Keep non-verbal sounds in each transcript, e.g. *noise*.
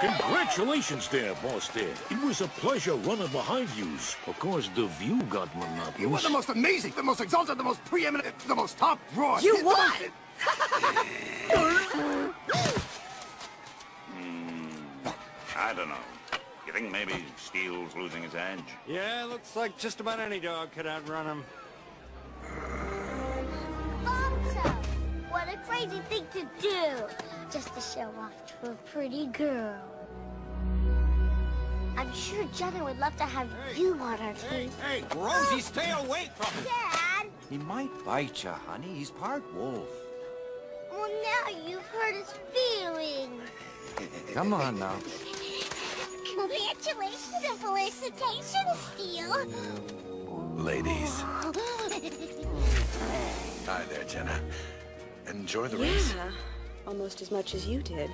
Congratulations there, boss there. It was a pleasure running behind yous. Of course, the view got monotonous. You were the most amazing, the most exalted, the most preeminent, the most top drawer. You *laughs* The what? Hmm. I don't know. You think maybe Steele's losing his edge? Yeah, looks like just about any dog could outrun him. Bonzo! What a crazy thing to do! Just to show off to a pretty girl. I'm sure Jenna would love to have you on her team. Hey, Rosie, stay away from him! Dad! He might bite you, honey. He's part wolf. Well, now you've hurt his feelings. *laughs* Come on now. Congratulations and felicitations, Steele. Ladies. *laughs* Hi there, Jenna. Enjoy the race. Yeah, almost as much as you did.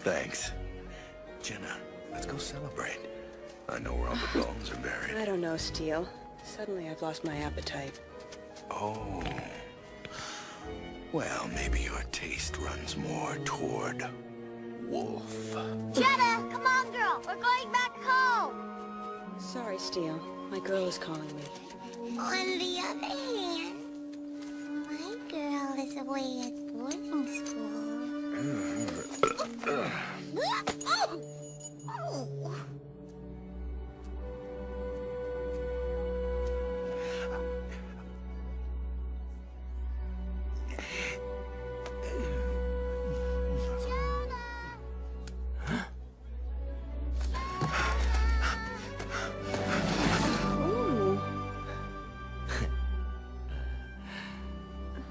Thanks. Jenna, let's go celebrate. I know where all the *sighs* bones are buried. I don't know, Steele. Suddenly I've lost my appetite. Oh. Well, maybe your taste runs more toward wolf. Jenna, come on, girl. We're going back home. Sorry, Steele. My girl is calling me. On the other hand, my girl is away at boarding school.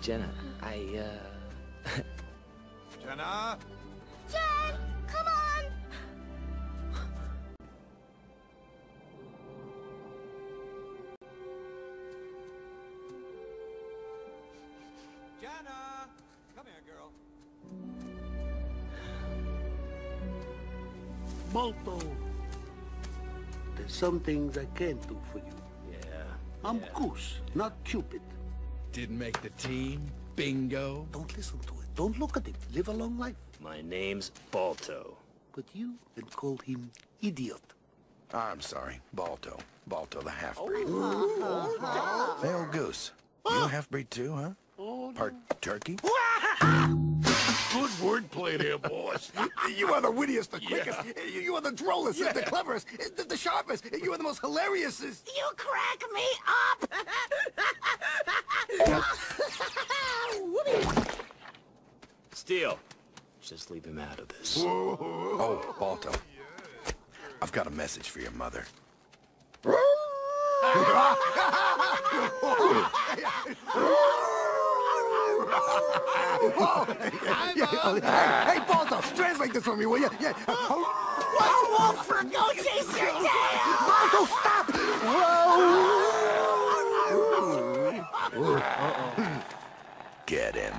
Jenna, I, uh... Jenna? Jen, come on. Jenna! Come here, girl. Balto. There's some things I can't do for you. Yeah. I'm Goose, not Cupid. Didn't make the team. Bingo. Don't listen to it. Don't look at it. Live a long life. My name's Balto. But you had called him idiot. Ah, I'm sorry, Balto. Balto the half-breed. Oh, hey, uh-huh. old Goose. You ah. a half-breed too, huh? Oh, Part turkey? *laughs* Good wordplay there, boss. *laughs* You are the wittiest, the quickest. You, you are the drollest, the cleverest, the, the sharpest. You are the most hilarious. You crack me up! *laughs* Steele, just leave him out of this. Oh, Balto. I've got a message for your mother. hey, Balto, translate this for me, will you? Yeah. What's wolf for? Go chase your tail! Balto, stop! Get him.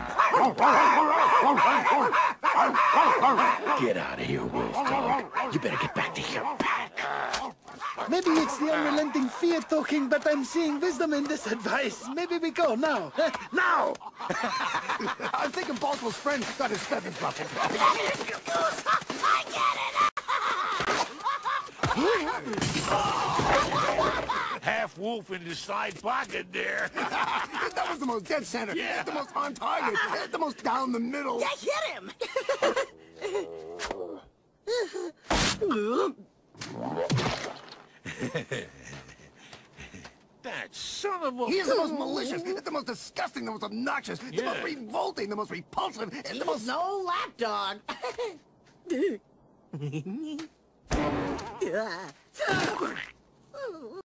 Get out of here, wolf dog. You better get back to your pack. Maybe it's the unrelenting fear talking, but I'm seeing wisdom in this advice. Maybe we go now. Eh, now! I'm thinking Balto's friend got his feathers ruffled. Half wolf in the side pocket there. *laughs* that was the most dead center. Yeah. The most on target. The most down the middle. Yeah, hit him! *laughs* That son of a... He is the most malicious, the most disgusting, the most obnoxious, the most revolting, the most repulsive, and the most... No lapdog! *laughs*